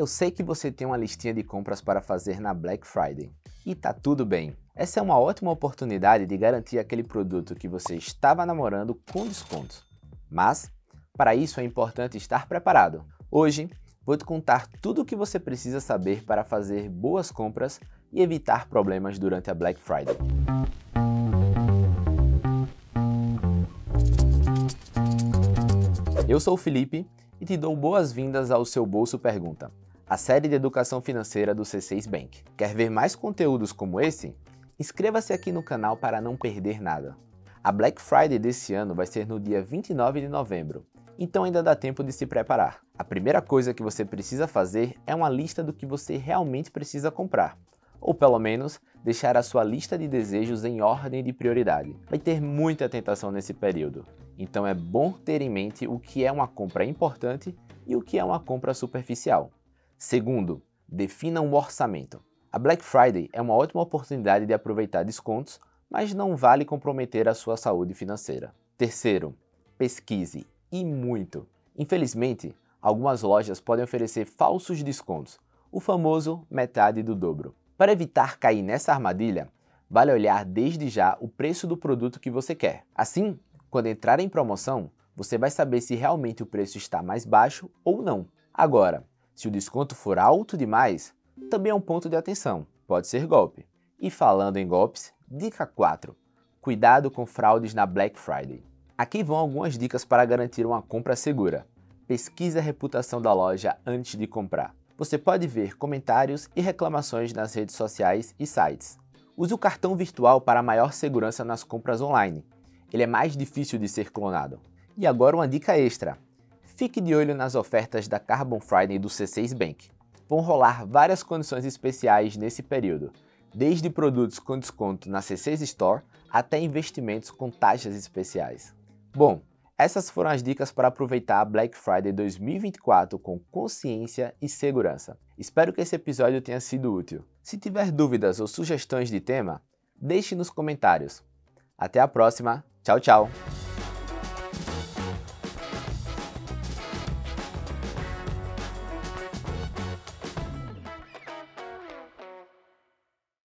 Eu sei que você tem uma listinha de compras para fazer na Black Friday. E tá tudo bem. Essa é uma ótima oportunidade de garantir aquele produto que você estava namorando com descontos. Mas, para isso é importante estar preparado. Hoje, vou te contar tudo o que você precisa saber para fazer boas compras e evitar problemas durante a Black Friday. Eu sou o Felipe e te dou boas-vindas ao seu Bolso Pergunta, a série de educação financeira do C6 Bank. Quer ver mais conteúdos como esse? Inscreva-se aqui no canal para não perder nada. A Black Friday desse ano vai ser no dia 29 de novembro, então ainda dá tempo de se preparar. A primeira coisa que você precisa fazer é uma lista do que você realmente precisa comprar, ou pelo menos deixar a sua lista de desejos em ordem de prioridade. Vai ter muita tentação nesse período, então é bom ter em mente o que é uma compra importante e o que é uma compra superficial. Segundo, defina um orçamento. A Black Friday é uma ótima oportunidade de aproveitar descontos, mas não vale comprometer a sua saúde financeira. Terceiro, pesquise e muito. Infelizmente, algumas lojas podem oferecer falsos descontos, o famoso metade do dobro. Para evitar cair nessa armadilha, vale olhar desde já o preço do produto que você quer. Assim, quando entrar em promoção, você vai saber se realmente o preço está mais baixo ou não. Agora, se o desconto for alto demais, também é um ponto de atenção, pode ser golpe. E falando em golpes, dica 4: cuidado com fraudes na Black Friday. Aqui vão algumas dicas para garantir uma compra segura. Pesquise a reputação da loja antes de comprar. Você pode ver comentários e reclamações nas redes sociais e sites. Use o cartão virtual para maior segurança nas compras online. Ele é mais difícil de ser clonado. E agora uma dica extra. Fique de olho nas ofertas da Carbon Friday do C6 Bank vão rolar várias condições especiais nesse período, desde produtos com desconto na C6 Store até investimentos com taxas especiais. Bom, essas foram as dicas para aproveitar a Black Friday 2024 com consciência e segurança. Espero que esse episódio tenha sido útil. Se tiver dúvidas ou sugestões de tema, deixe nos comentários. Até a próxima. Tchau, tchau.